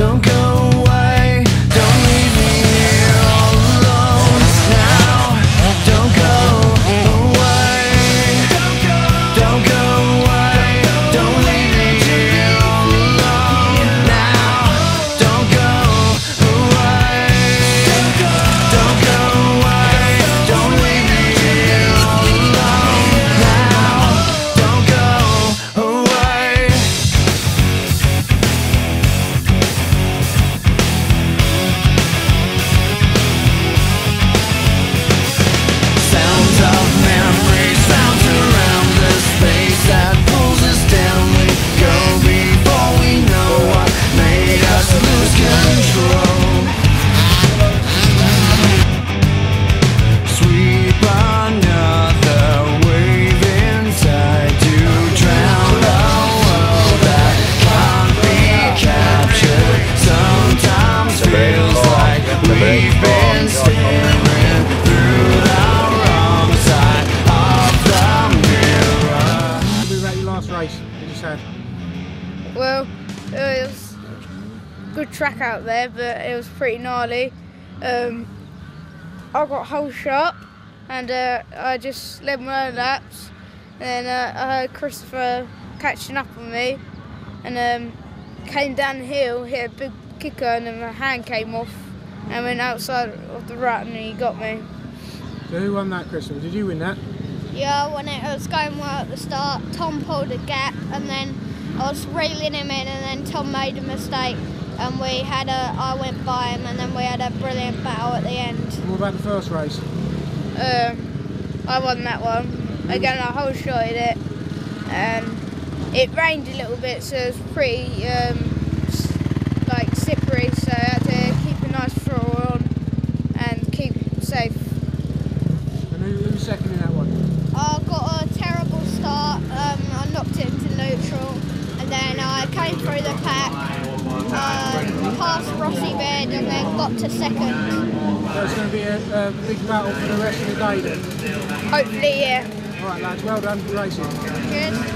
don't track out there, but it was pretty gnarly. Um, I got holeshot, and uh, I just led my own laps. And then uh, I heard Christopher catching up on me, and um, came down the hill, hit a big kicker, and then my hand came off, and went outside of the rut, and he got me. So who won that, Christopher? Did you win that? Yeah, I when it was going well at the start, Tom pulled a gap and then I was reeling him in and then Tom made a mistake and we had a, I went by him and then we had a brilliant battle at the end. What about the first race? Um, I won that one. Again, I holeshotted it, and it rained a little bit, so it was pretty um, like slippery. So I had to keep a nice throttle on and keep safe. And who, who's second in that one? I got a terrible start, um, I knocked it into neutral and then I came through the pack, uh, passed Rossi Bed and then got to second. So it's going to be a, a big battle for the rest of the day then. Hopefully, yeah. All right, lads, well done for racing. Good.